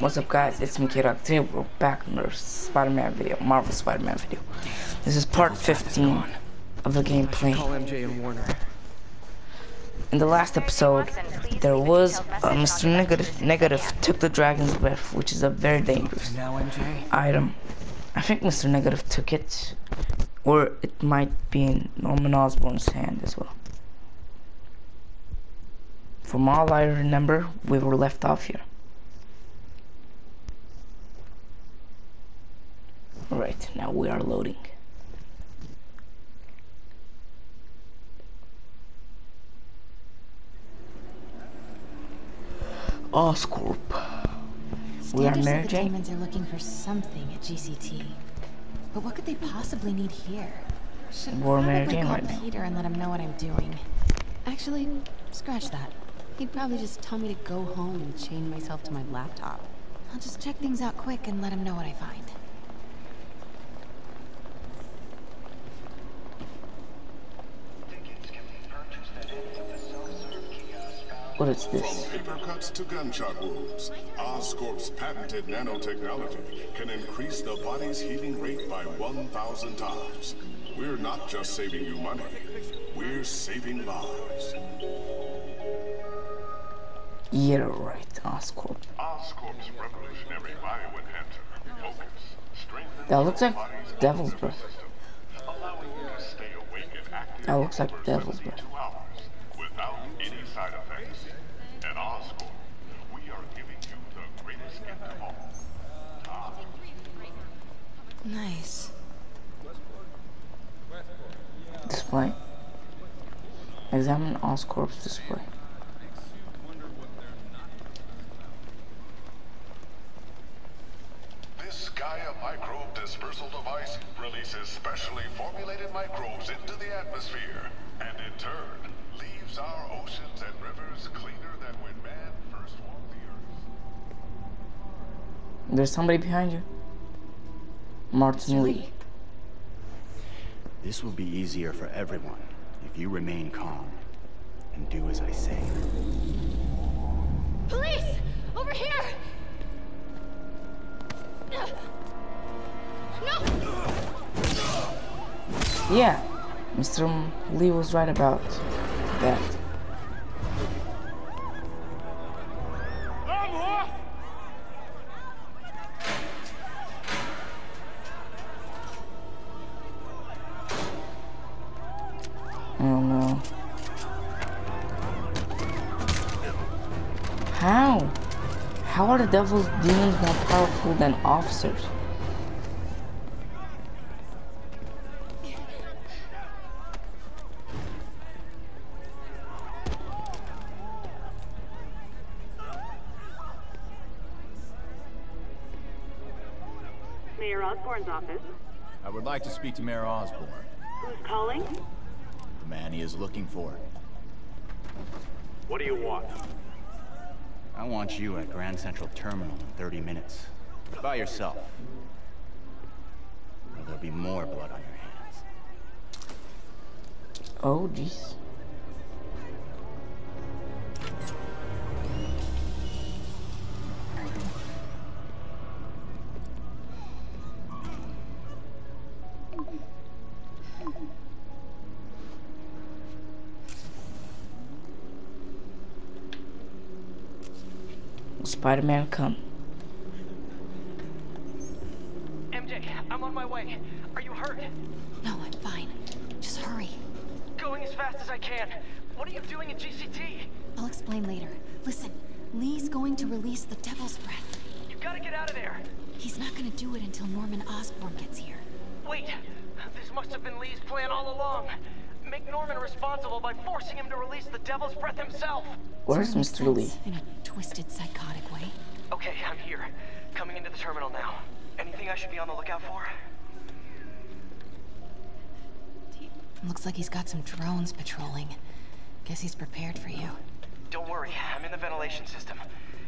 What's up guys, it's me Kirak. Today we're back in our Spider-Man video, Marvel Spider-Man video. This is part 15 of the gameplay. Call MJ and Warner. In the last episode, there was uh, Mr. Negative, Negative took the Dragon's Breath, which is a very dangerous item. I think Mr. Negative took it, or it might be in Norman Osborn's hand as well. From all I remember, we were left off here. Alright, now we are loading. Oscorp. We are Standard said Mary the Jane? demons are looking for something at GCT. But what could they possibly need here? Should We're Mary probably call right now. Peter and let him know what I'm doing. Actually, scratch that. He'd probably just tell me to go home and chain myself to my laptop. I'll just check things out quick and let him know what I find. What is this? Paper cuts to gunshot wounds. Oscorp's patented nanotechnology can increase the body's healing rate by 1,000 times. We're not just saving you money, we're saving lives. Yeah, right, Oscorp. Oscorp's revolutionary bioenhancer, Focus, strengthens That looks like Devil's Breath. system, allowing you to stay awake and active That looks like Devil's Breath. hours without any side effects. At Oscorp, we are giving you the greatest gift of all. Time. Nice. Display. Examine Oscorp's display. This Gaia microbe dispersal device releases specially formulated microbes into the atmosphere, and in turn, leaves our oceans and rivers cleaner than when man first walked the earth. There's somebody behind you. Martin Lee. This will be easier for everyone if you remain calm and do as I say. Police! Over here! No! Yeah, Mr. Lee was right about that. Devil's demons more powerful than officers? Mayor Osborn's office. I would like to speak to Mayor Osborn, Who's calling? the man he is looking for. What do you want? I want you at Grand Central Terminal in 30 minutes. By yourself. Or there'll be more blood on your hands. Oh jeez. Spider-Man come. MJ, I'm on my way. Are you hurt? No, I'm fine. Just hurry. Going as fast as I can. What are you doing at GCT? I'll explain later. Listen, Lee's going to release the Devil's Breath. You gotta get out of there. He's not gonna do it until Norman Osborn gets here. Wait, this must have been Lee's plan all along. Make Norman responsible by forcing him to release the Devil's Breath himself. Where's Mr. Lee? In a twisted, psychotic way. Okay, I'm here. Coming into the terminal now. Anything I should be on the lookout for? Looks like he's got some drones patrolling. Guess he's prepared for you. Don't worry, I'm in the ventilation system.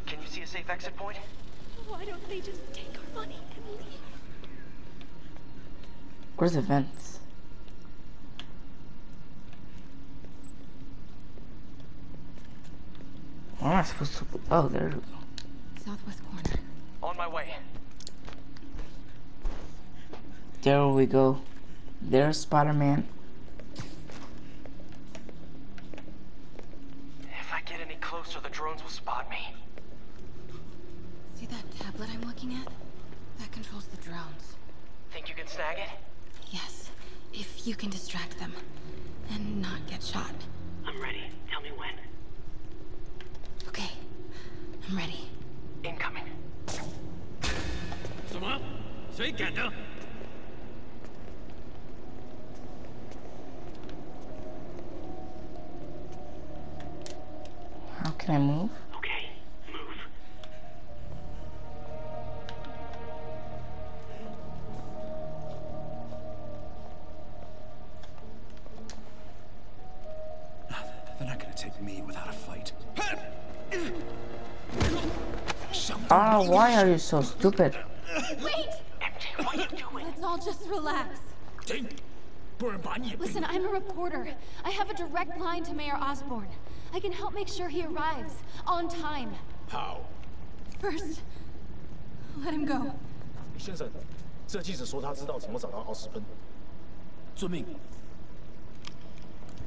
Can you see a safe exit point? Why don't they just take our money and leave? Where's the vents? Where am I supposed to? Oh, there we go. Southwest corner. On my way. There we go. There's Spider-Man. If I get any closer, the drones will spot me. See that tablet I'm looking at? That controls the drones. Think you can snag it? Yes, if you can distract them Why are you so stupid? Wait! MJ, what are you doing? Let's all just relax. Listen, I'm a reporter. I have a direct line to Mayor Osborn. I can help make sure he arrives on time. How? First, let him go. 先生，这记者说他知道怎么找到奥斯本。遵命。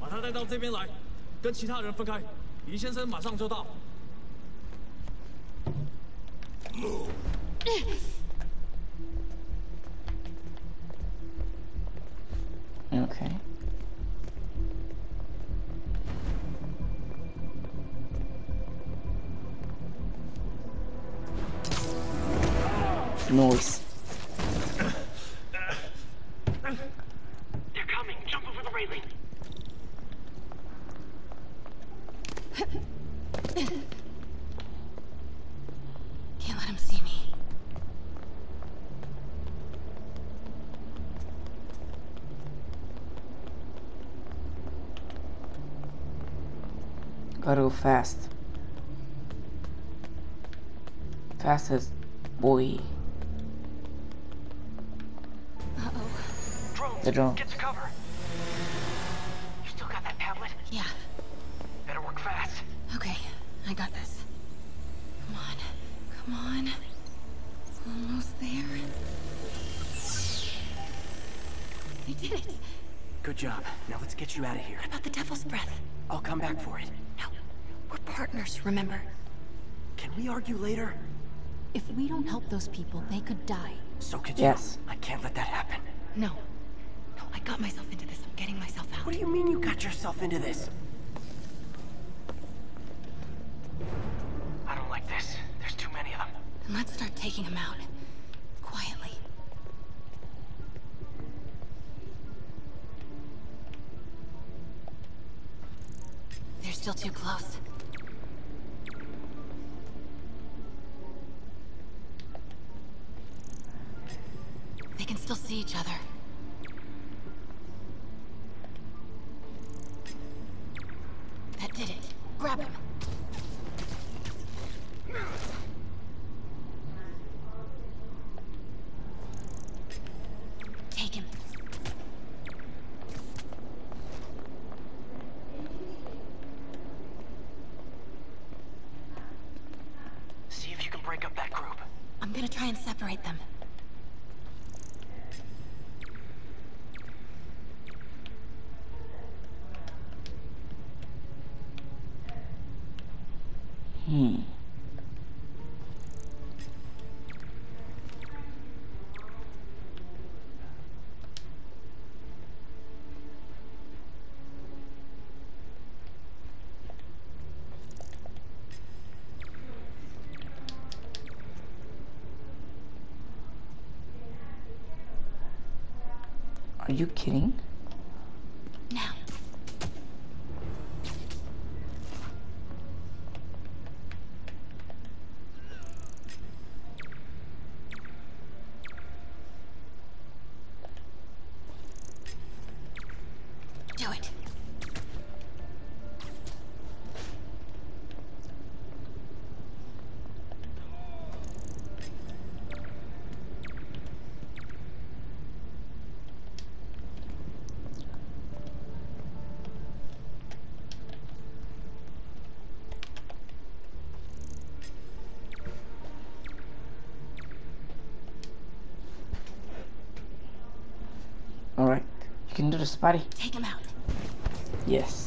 把他带到这边来，跟其他人分开。于先生马上就到。Okay. Noise. They're coming. Jump over the railing. Can't let him see me. Gotta go fast. Fast as boy. Uh-oh. Drones. The drone. Get to cover. You still got that tablet? Yeah, Better work fast. okay, I got this. Come on, come on. Almost there. They did it! Good job. Now let's get you out of here. What about the devil's breath? I'll come back for it. No, we're partners, remember? Can we argue later? If we don't help those people, they could die. So could you. Yes. you. I can't let that happen. No. No, I got myself into this. I'm getting myself out. What do you mean you got yourself into this? I don't like this. There's too many of them. And let's start taking them out. Quietly. They're still too close. I'm gonna try and separate them. You kidding? Can do this, buddy. Take him out. Yes.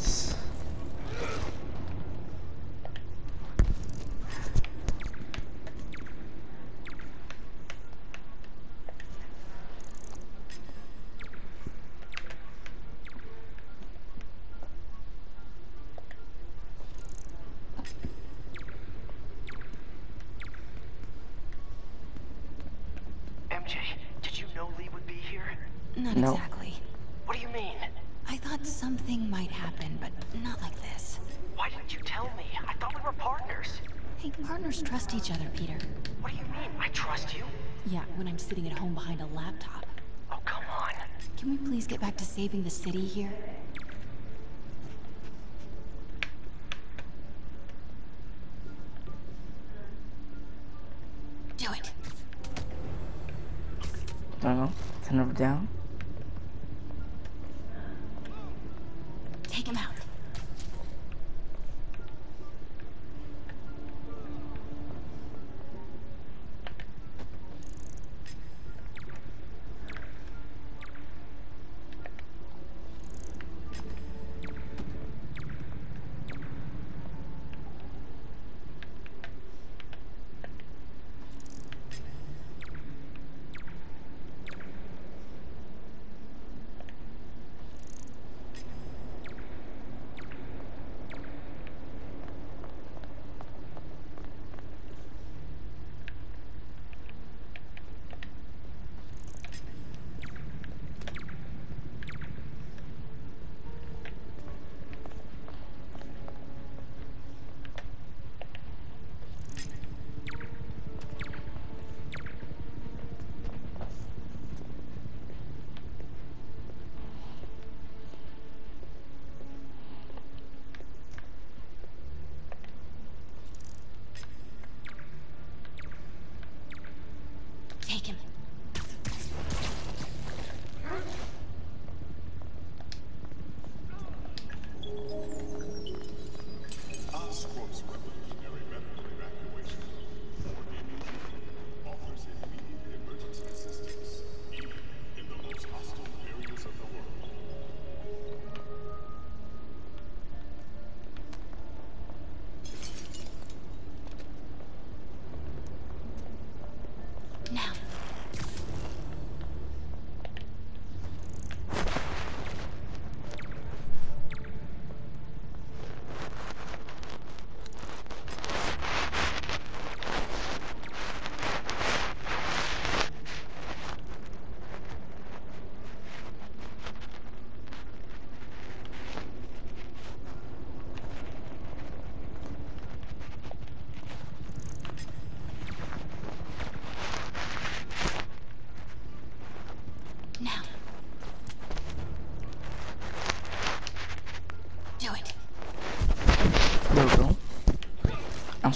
Take him.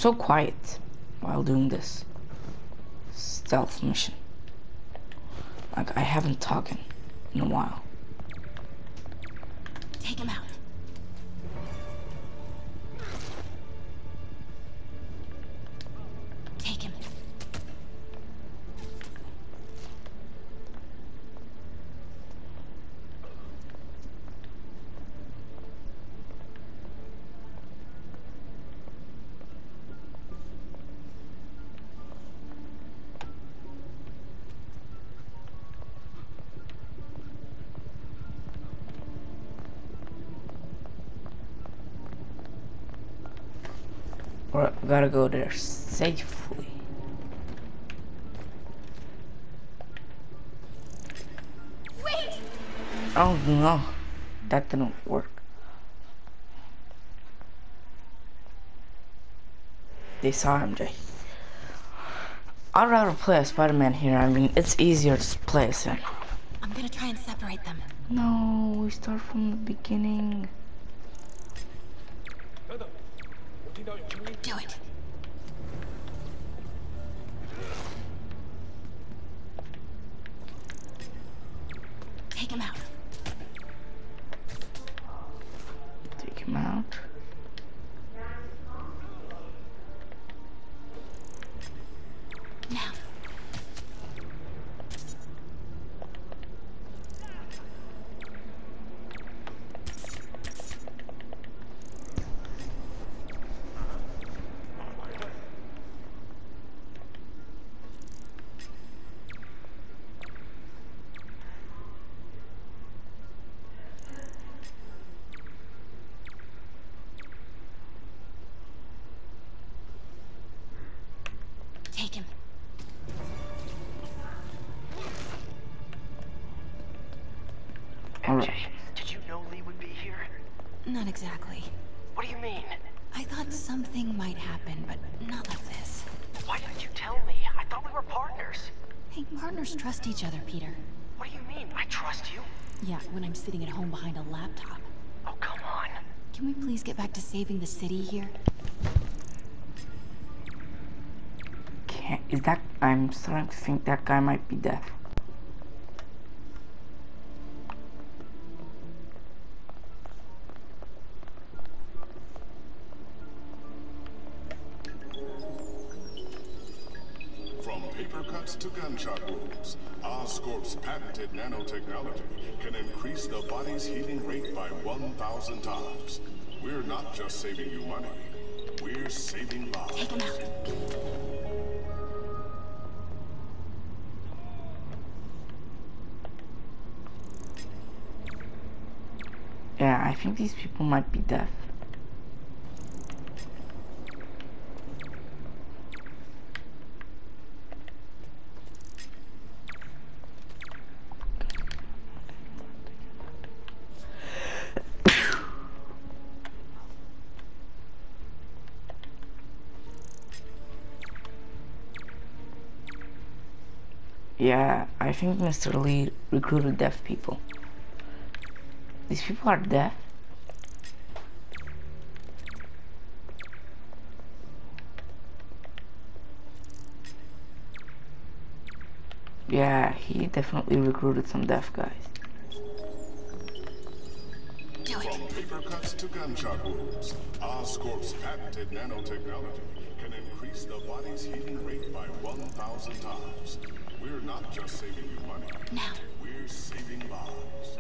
So quiet while doing this stealth mission. Like I haven't talked in a while. Or gotta go there safely. Wait! Oh no, that didn't work. They saw MJ. I'd rather play as Spider-Man here. I mean, it's easier to play as him. I'm gonna try and separate them. No, we start from the beginning. Trust each other, Peter. What do you mean? I trust you. Yeah, when I'm sitting at home behind a laptop. Oh, come on. Can we please get back to saving the city here? Can't, is that, I'm starting to think that guy might be deaf. From paper cuts to gunshot wounds, Oscorp's patented nanotechnology can increase the body's healing rate by 1,000 times. We're not just saving you money, we're saving lives. Take him out. Yeah, I think these people might be deaf. Yeah, I think Mr. Lee recruited deaf people. These people are deaf. Yeah, he definitely recruited some deaf guys. From paper cuts to gunshot wounds, Oscorp's patented nanotechnology can increase the body's healing rate by 1,000 times. We're not just saving you money, Now. we're saving lives.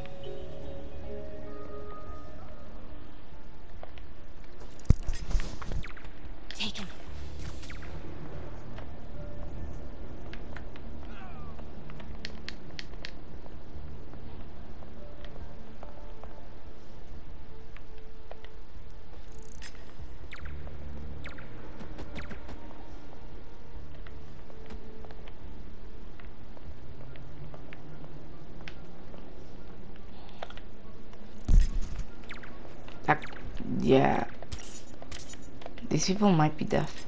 Yeah. These people might be deaf.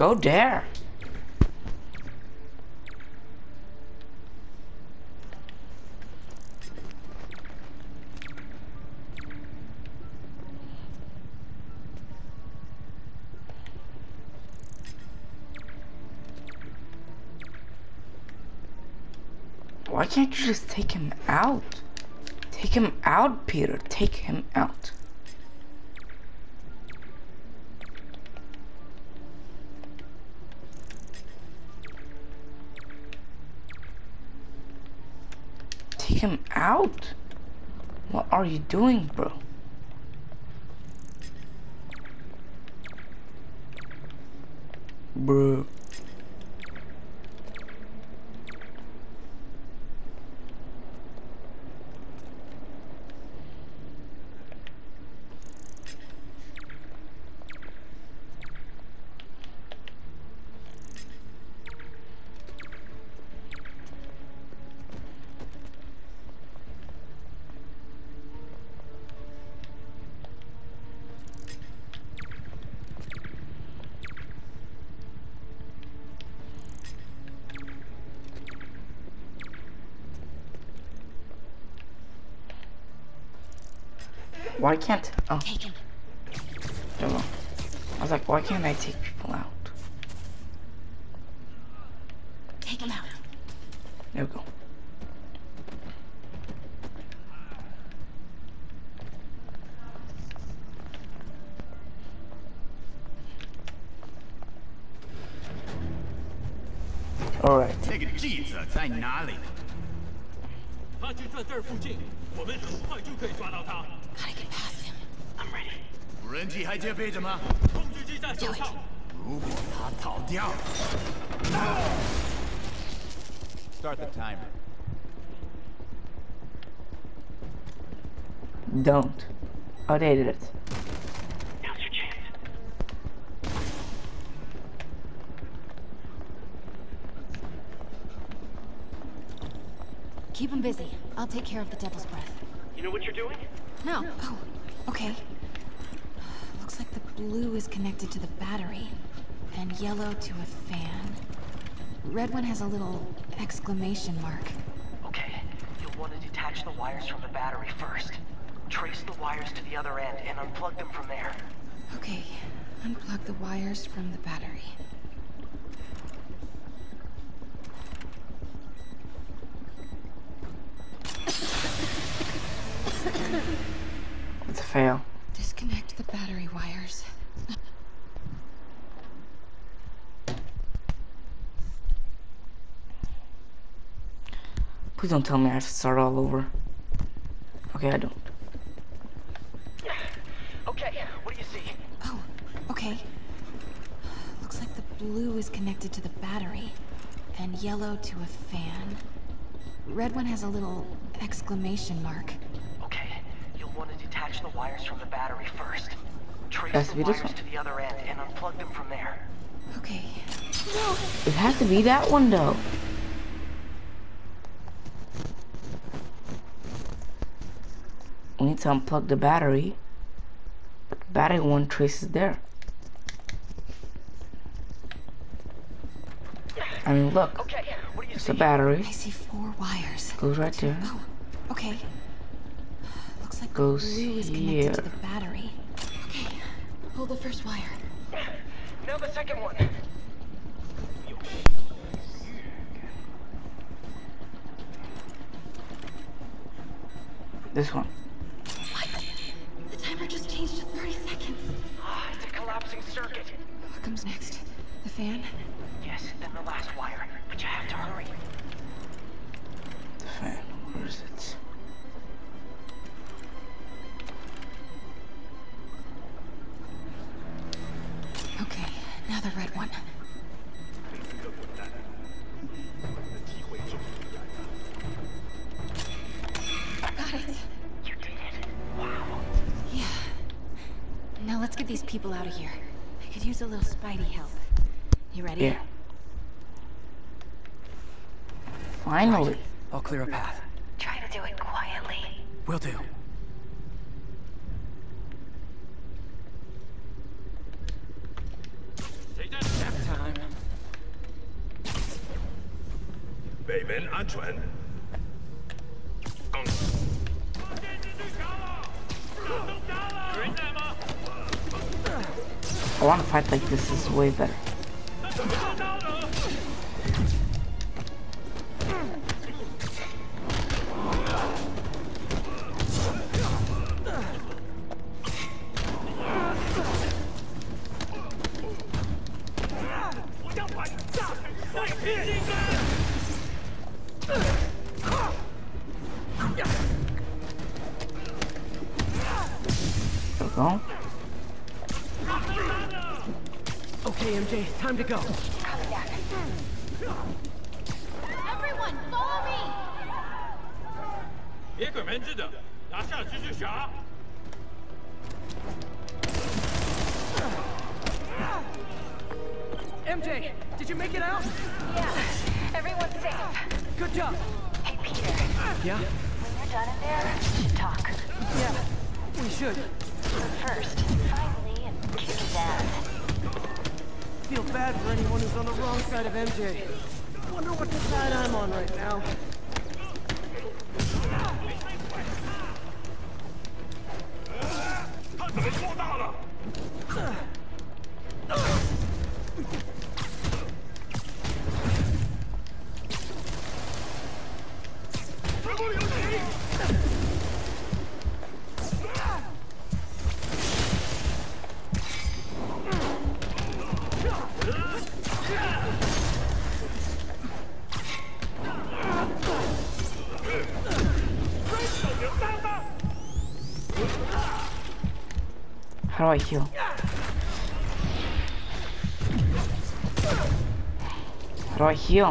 Go there. Why can't you just take him out? Take him out, Peter. Take him out. Him out. What are you doing, bro? Bro. Why can't? Oh, Take him. never mind. I was like, why can't I take people out? Take him out. There we go. All right. 那个记者在哪里？嗨， 他就在这儿附近，我们很快就可以抓到他。 无人机还戒备着吗？控制机在手上。如果他逃掉， Start the timer. Don't. Outdated it. Now's your chance. Keep him busy. I'll take care of the Devil's Breath. You know what you're doing? No. Oh, okay. Looks like the blue is connected to the battery, and yellow to a fan. Red one has a little exclamation mark. Okay, you'll want to detach the wires from the battery first. Trace the wires to the other end and unplug them from there. Okay, unplug the wires from the battery. It's a fail. Disconnect the battery wires. Please don't tell me I have to start all over. Okay, I don't. Okay, what do you see? Oh, okay. Looks like the blue is connected to the battery, and yellow to a fan. Red one has a little exclamation mark. Okay, you'll want to detach the wires from the battery first. Trace Has the to be this wires one. to the other end and unplug them from there. Okay. No. It has to be that one though. We need to unplug the battery. The battery one traces there. I mean, look. Okay, what do you It's see? the battery. I see four wires. Goes right there. Oh, okay. Looks like Goes the blue is connected to here. the battery. Okay. Pull the first wire. Now the second one. This one. What? The timer just changed to 30 seconds. Ah, it's a collapsing circuit. What comes next? The fan? Yes, then the last wire. Spidey help. You ready? Yeah. Finally. I'll clear a path. Try to do it quietly. Will do. Take that step time. I want to fight like this. Is way better. to go. Everyone, follow me! 别拐门子的，拿下蜘蛛侠！ MJ, did you make it out? Yeah, everyone's safe. Good job. Hey, Peter, Yeah? when you're done in there, we should talk. Yeah. We should. But first, find Lee and kick his ass. feel bad for anyone who's on the wrong side of MJ. Wonder what side I'm on right now. How here.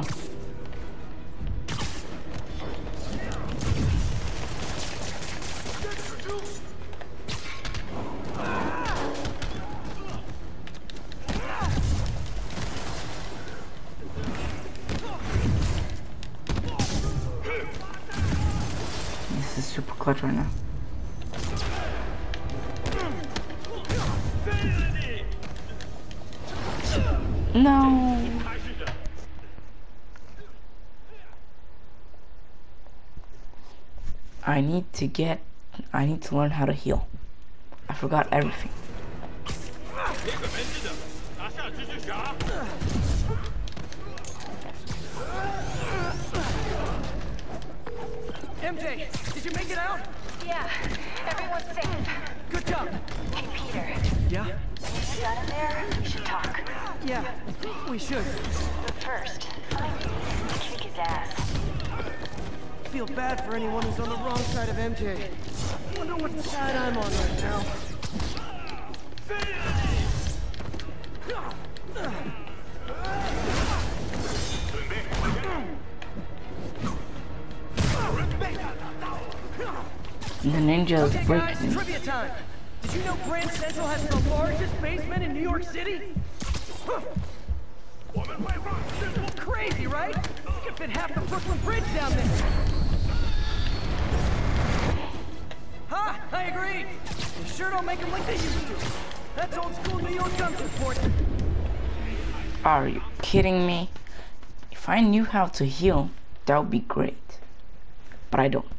This is super clutch right now. No. I need to get, I need to learn how to heal. I forgot everything. MJ, did you make it out? Yeah, everyone's safe. Good job. Hey, Peter. Yeah? You got in there, we should talk. Yeah, we should. But first, find Dean and kick his ass. Feel bad for anyone who's on the wrong side of MJ. I Wonder what side I'm on right now. The ninja is Okay, breaking me. trivia time. Did you know Grand Central has the largest basement in New York City? Huh. Crazy, right? Could fit half the Brooklyn Bridge down there. Ha! I agree. They sure don't make them like they used to. That's old school New York guns report. Are you kidding me? If I knew how to heal, that would be great. But I don't.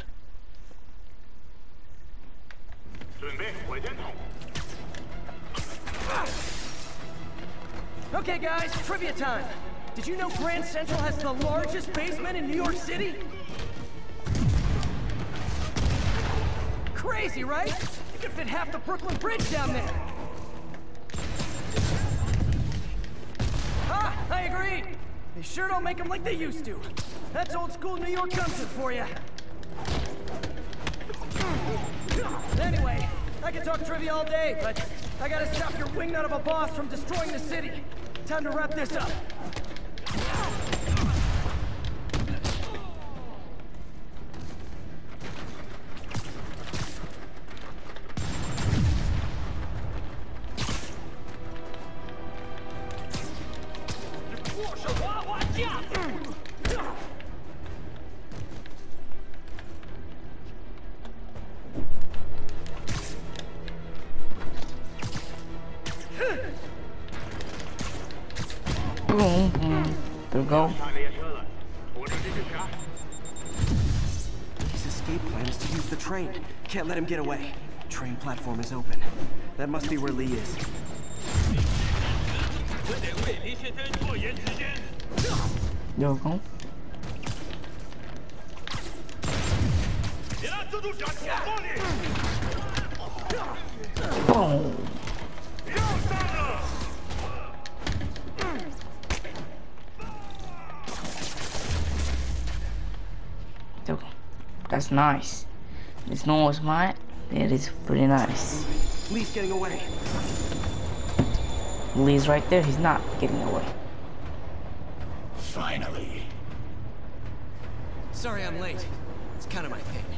Okay, guys, trivia time. Did you know Grand Central has the largest basement in New York City? Crazy, right? You could fit half the Brooklyn Bridge down there. Ah, I agree. They sure don't make them like they used to. That's old school New York gumption for you. Anyway, I could talk trivia all day, but I gotta stop your wingnut of a boss from destroying the city. Time to wrap this up. Boom, boom. There we go. His escape plan is to use the train. Can't let him get away. Train platform is open. That must be where Lee is. Yo, go. Boom. That's nice. This no was mine. It is pretty nice. Lee's getting away. Lee's right there. He's not getting away. Finally. Sorry I'm late. It's kind of my thing.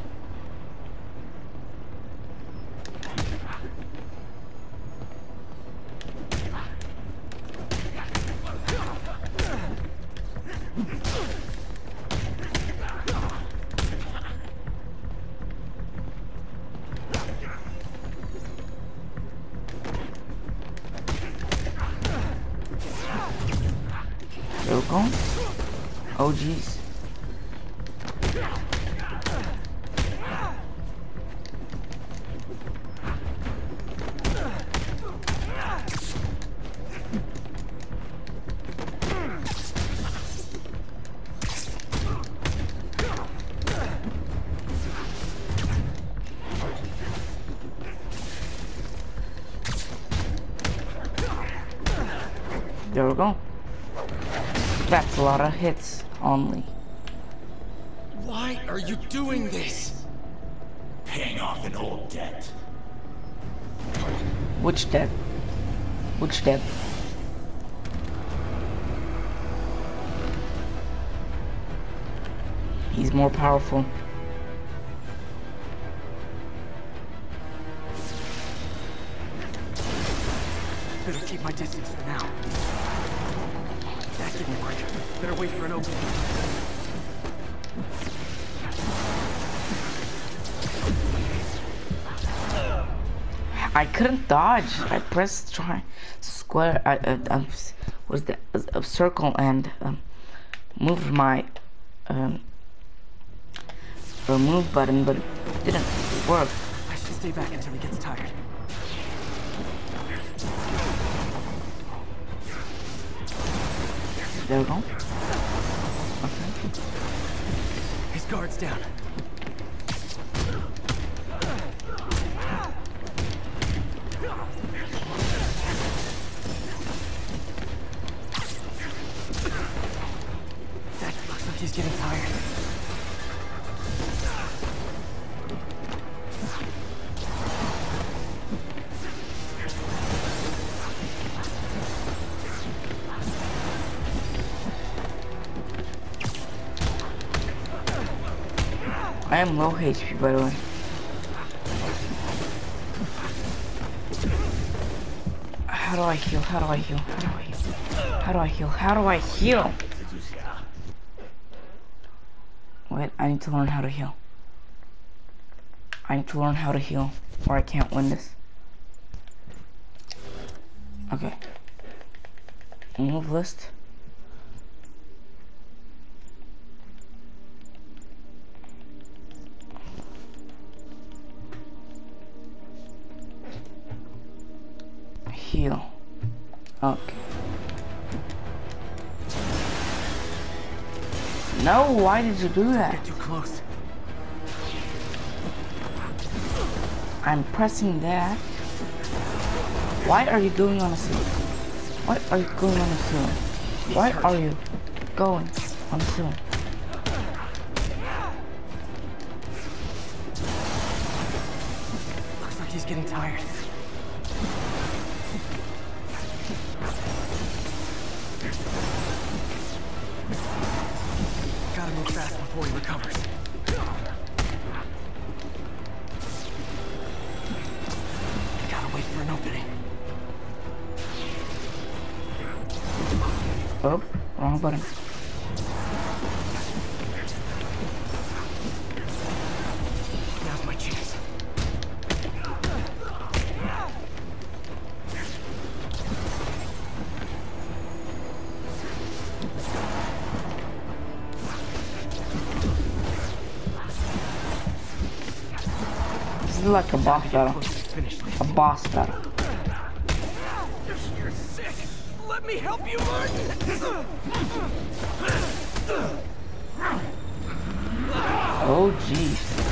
Oh jeez. Lot of hits only. Why are you doing this? Paying off an old debt. Which debt? Which debt? He's more powerful. Better keep my distance for now. Didn't work. Better wait for an opening. I couldn't dodge. I pressed try square. I, uh, um, was the a circle and um, moved my um, remove button, but it didn't work. I should stay back until he gets tired. There we go. Okay. His guard's down. That looks like he's getting tired. Am low HP by the way. How do I heal? How do I heal? How do I heal? How do I heal? How do I heal? Wait, I need to learn how to heal. I need to learn how to heal or I can't win this. Okay. Move list. Okay. No, why did you do that? Get too close. I'm pressing that. Why are you going on a ceiling? Why are you going on a ceiling? Why are you going on a ceiling? Looks like he's getting tired. Is like a boss battle. A boss battle. You're sick. Let me help you, Martin. Oh jeez.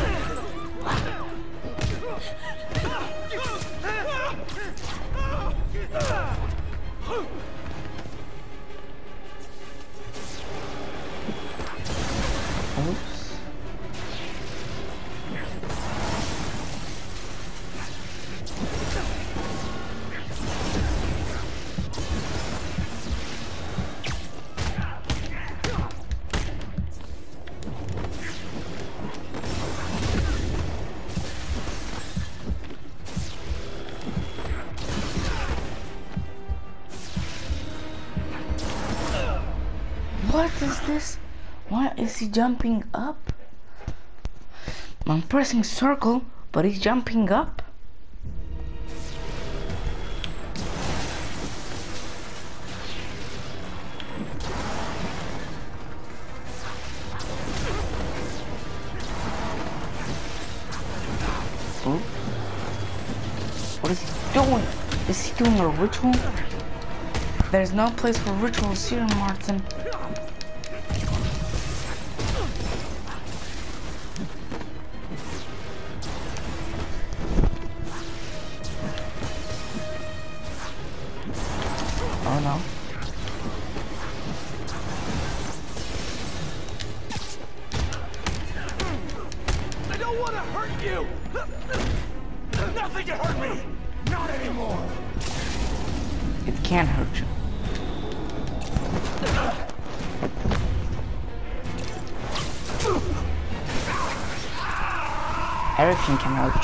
He jumping up? I'm pressing circle, but he's jumping up. What is he doing? Is he doing a ritual? There's no place for rituals here, Martin.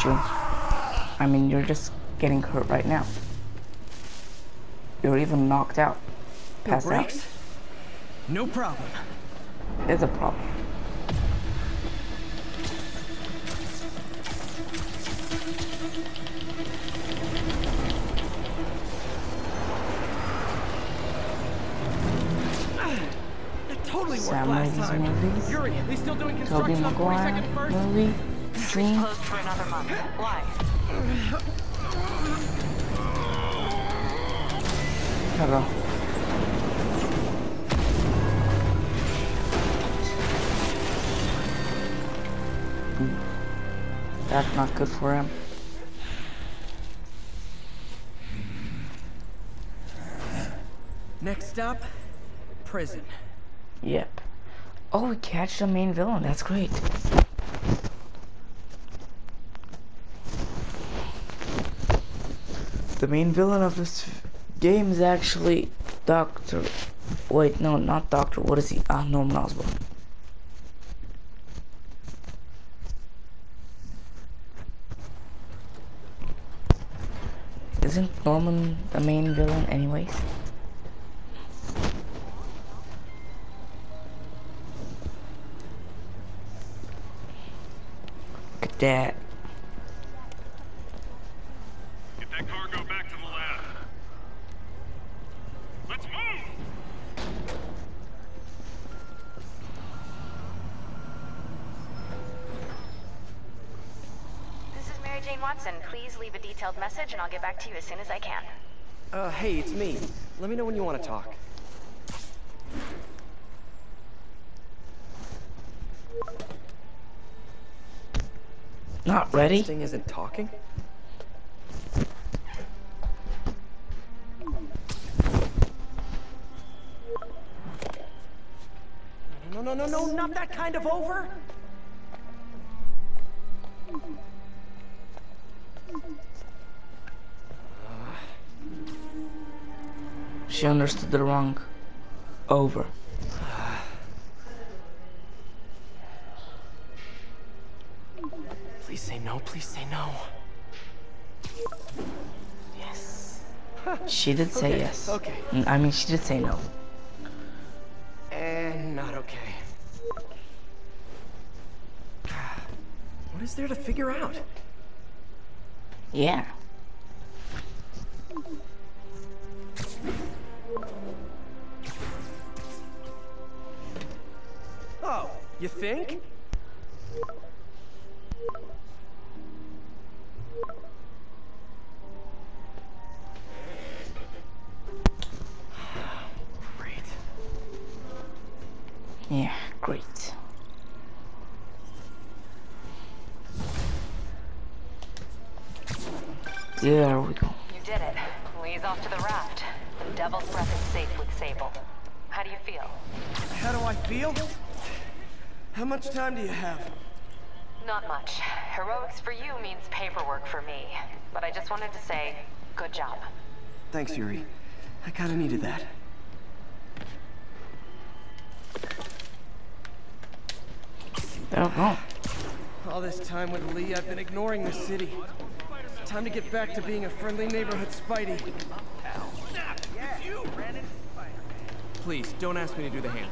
You. I mean, you're just getting hurt right now. You're even knocked out. Passed out. No problem. It's a problem. That totally worked Sam last Raimi's time. movies. Yuri, still doing construction on Maguire 42nd First? movie. Dream. Closed for another month. Why? Hello. Hmm. That's not good for him. Next up, prison. Yep. Oh, we catch the main villain. That's great. The main villain of this game is actually Doctor. Wait, no, not Doctor. What is he? Ah, Norman Osborn. Isn't Norman the main villain, anyways? Look at that. Get that cargo back to the lab. Let's move! This is Mary Jane Watson. Please leave a detailed message and I'll get back to you as soon as I can. Uh, hey, it's me. Let me know when you want to talk. Not ready? This thing isn't talking? No, no, no, no, not that kind of over! She understood the wrong. Over. Please say no, please say no. Yes. She did say Okay, yes. okay. Mm, I mean, she did say no. And not okay. What is there to figure out? Yeah. You think? Great. Yeah, great. There we much time do you have? Not much. Heroics for you means paperwork for me. But I just wanted to say, good job. Thanks, Yuri. I kinda needed that. Oh, we go. All this time with Li, I've been ignoring the city. Time to get back to being a friendly neighborhood Spidey. Please, don't ask me to do the hand.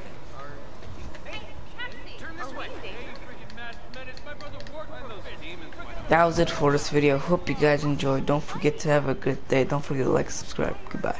That was it for this video. Hope you guys enjoyed. Don't forget to have a good day. Don't forget to like, subscribe. Goodbye.